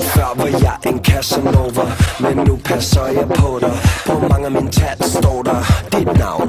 Før var jeg en Casanova Men nu passer jeg på dig. På mange af mine tats står der Dit navn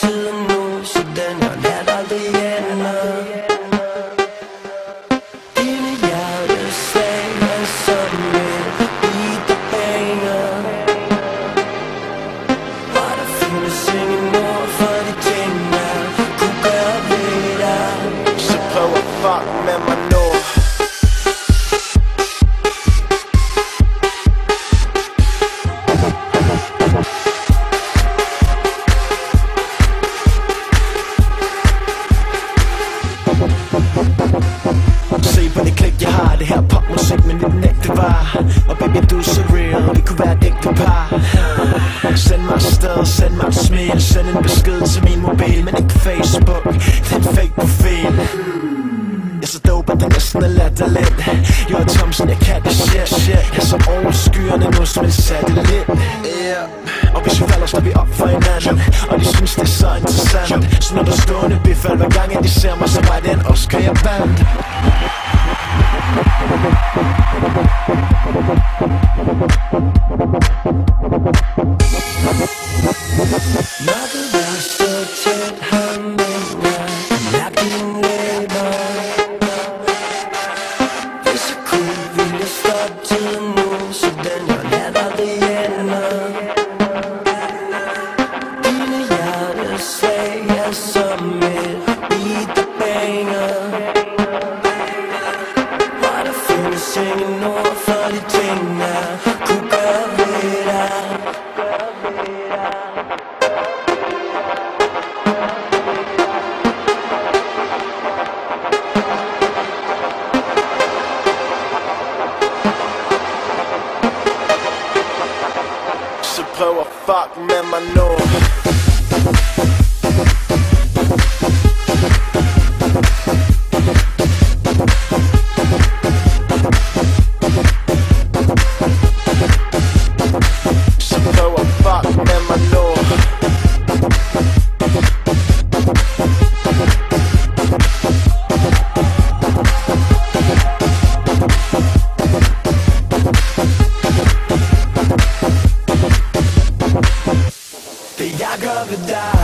var Og baby, du er så real. Vi kunne være et ægte par. Send mig afsted, send mig et smil. Send en besked til min mobil Men ikke Facebook. Det er en fake profil. Jeg er så dope, at det næsten er latterligt Jeg er Thompson, jeg kan det shit, shit. Jeg er så over skyerne nu som en satellit yeah. Og hvis vi falder, står vi op for hinanden. Og de synes, det er så interessant. Så når der stående bifald Hver gang at de ser mig, så var det en Oscar, jeg vandt ville jeg stoppe tiden nu Så den her nat aldrig Dine hjerteslag er som beat, banger. Fuck med mig nu Det jeg